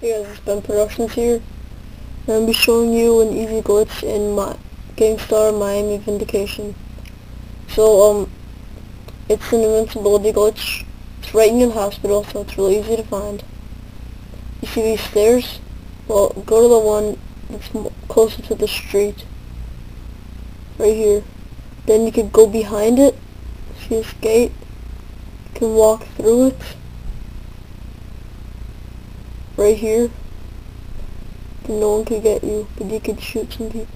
Hey guys, it's Behn Productions here. I'm going to be showing you an easy glitch in my Gangstar Miami Vindication. So, um, it's an invincibility glitch. It's right in the hospital, so it's really easy to find. You see these stairs? Well, go to the one that's closer to the street. Right here. Then you can go behind it. See this gate? You can walk through it right here. No one could get you, but you could shoot some people.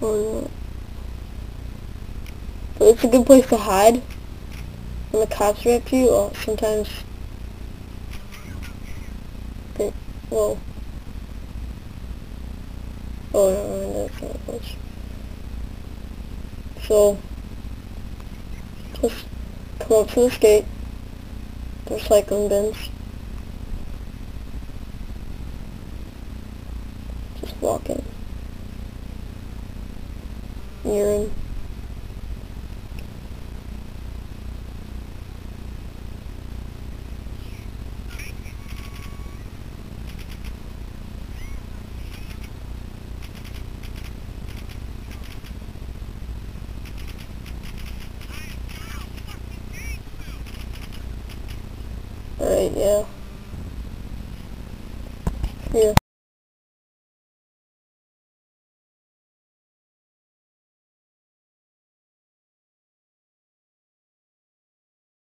Or not. But it's a good place to hide. When the cops are after you, or sometimes they, well, oh no, no, that's not much. So, just come up to this gate, There's recycling bins, just walk in. You're in. Alright. Yeah.